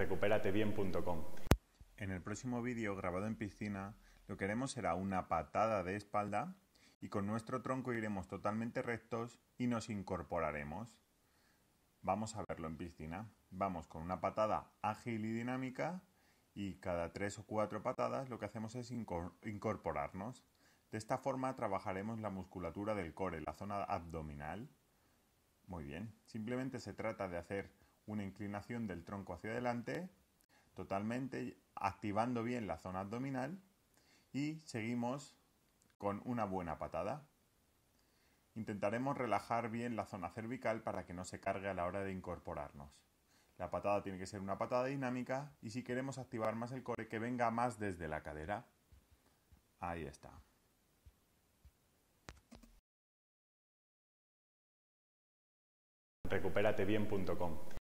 recuperatebien.com. En el próximo vídeo grabado en piscina, lo que haremos será una patada de espalda y con nuestro tronco iremos totalmente rectos y nos incorporaremos. Vamos a verlo en piscina. Vamos con una patada ágil y dinámica y cada tres o cuatro patadas lo que hacemos es incorporarnos. De esta forma trabajaremos la musculatura del core, la zona abdominal. Muy bien, simplemente se trata de hacer una inclinación del tronco hacia adelante, totalmente activando bien la zona abdominal y seguimos con una buena patada. Intentaremos relajar bien la zona cervical para que no se cargue a la hora de incorporarnos. La patada tiene que ser una patada dinámica y si queremos activar más el core, que venga más desde la cadera. Ahí está. recuperatebien.com